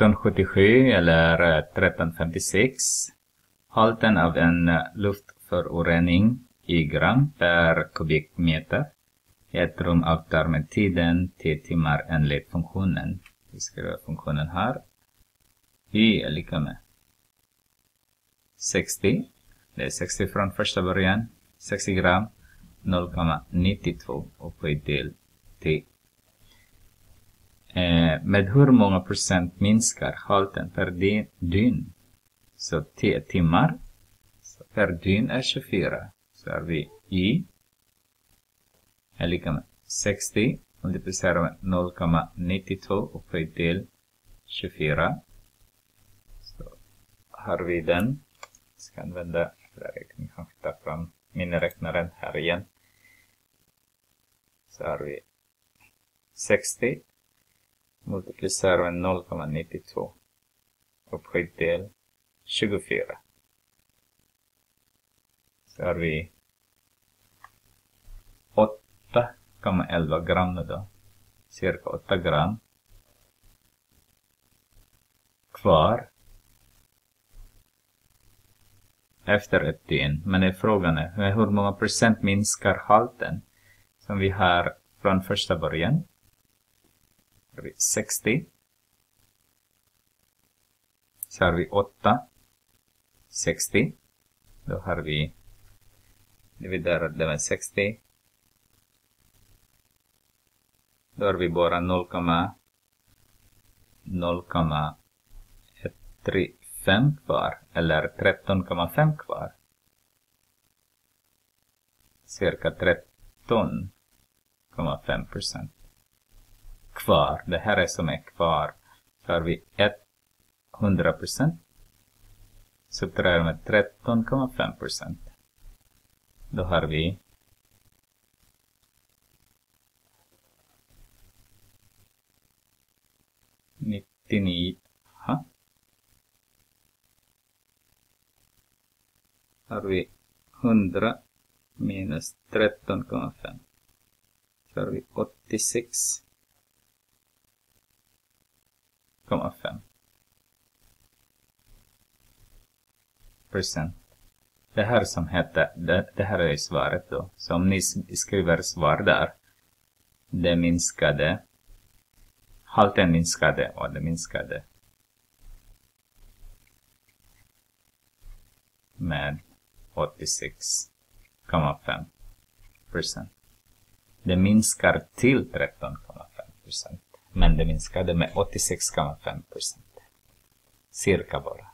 1377 eller eh, 1356 halten av en eh, luftförorening i gram per kubikmeter ett rum avtar med tiden 10 timmar enligt funktionen. Vi skriver funktionen här. Y är lika med 60. Det är 60 från första början. 60 gram 0,92 upphöjt till 10 Eh, med hur många procent minskar halten per dygn? Så 10 timmar. Så per dygn är 24. Så har vi i är lika med 60 multiplicerar med 0,92 upphöjt till 24. Så har vi den. Jag ska använda räkning. Jag ta fram miniräknaren här igen. Så har vi 60 multiplicerar med 0,92 upphöjt till 24. Så har vi 8,11 gram nu då. Cirka 8 gram. Kvar. Efter ett dygn. Men är frågan är hur många procent minskar halten som vi har från första början. 60. Så har vi 8. 60. Då har vi dividerat det med 60. Då har vi bara 0,135 kvar, eller 13,5 kvar. Cirka 13,5 procent kvar. Det här är som är kvar. Så har vi 100 procent. Subtraherar med 13,5 procent. Då har vi nittionio. Ha? Har vi 100 minus 13,5. Så har vi 86 procent. Det här som heter, det, det här är svaret då. Så om ni skriver svar där, det minskade, halten minskade och det minskade med 86,5 procent. Det minskar till 13,5 procent. Men det minskade med 86,5 procent. Cirka bara.